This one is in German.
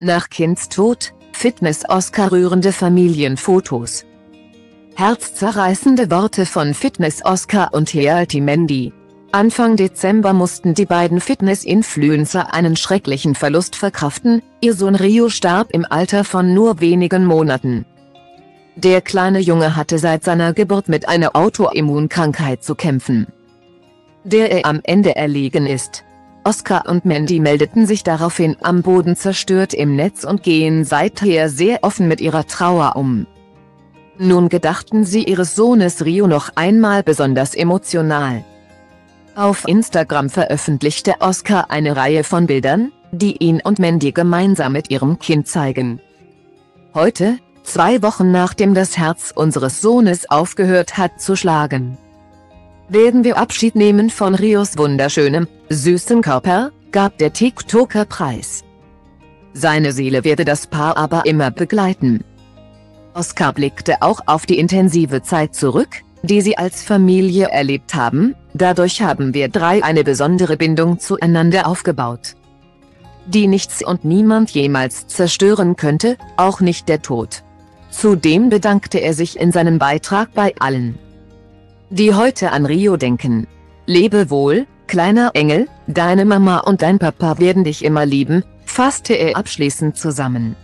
Nach Kindstod, Fitness-Oscar rührende Familienfotos. Herzzerreißende Worte von Fitness-Oscar und Healthy. Anfang Dezember mussten die beiden Fitness-Influencer einen schrecklichen Verlust verkraften, ihr Sohn Rio starb im Alter von nur wenigen Monaten. Der kleine Junge hatte seit seiner Geburt mit einer Autoimmunkrankheit zu kämpfen, der er am Ende erlegen ist. Oscar und Mandy meldeten sich daraufhin am Boden zerstört im Netz und gehen seither sehr offen mit ihrer Trauer um. Nun gedachten sie ihres Sohnes Rio noch einmal besonders emotional. Auf Instagram veröffentlichte Oscar eine Reihe von Bildern, die ihn und Mandy gemeinsam mit ihrem Kind zeigen. Heute, zwei Wochen nachdem das Herz unseres Sohnes aufgehört hat zu schlagen, werden wir Abschied nehmen von Rios wunderschönem, süßen Körper, gab der TikToker preis. Seine Seele werde das Paar aber immer begleiten. Oscar blickte auch auf die intensive Zeit zurück, die sie als Familie erlebt haben, dadurch haben wir drei eine besondere Bindung zueinander aufgebaut. Die nichts und niemand jemals zerstören könnte, auch nicht der Tod. Zudem bedankte er sich in seinem Beitrag bei allen die heute an Rio denken. Lebe wohl, kleiner Engel, deine Mama und dein Papa werden dich immer lieben, fasste er abschließend zusammen.